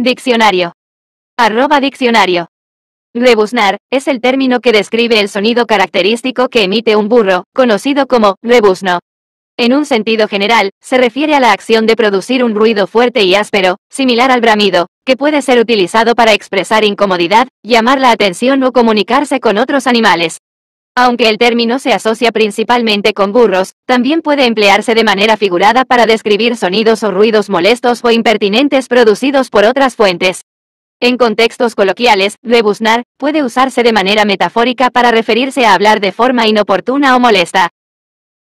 Diccionario. Arroba diccionario. Rebuznar, es el término que describe el sonido característico que emite un burro, conocido como rebuzno. En un sentido general, se refiere a la acción de producir un ruido fuerte y áspero, similar al bramido, que puede ser utilizado para expresar incomodidad, llamar la atención o comunicarse con otros animales. Aunque el término se asocia principalmente con burros, también puede emplearse de manera figurada para describir sonidos o ruidos molestos o impertinentes producidos por otras fuentes. En contextos coloquiales, rebuznar puede usarse de manera metafórica para referirse a hablar de forma inoportuna o molesta.